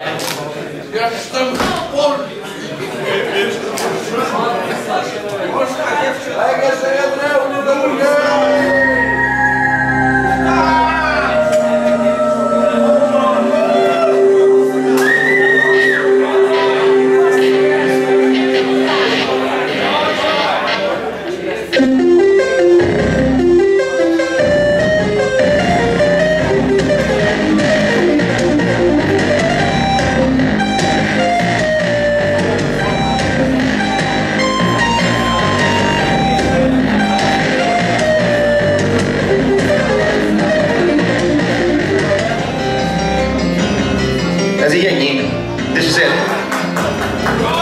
Já estamos por. Pega-se André, da mulher! As a This is it.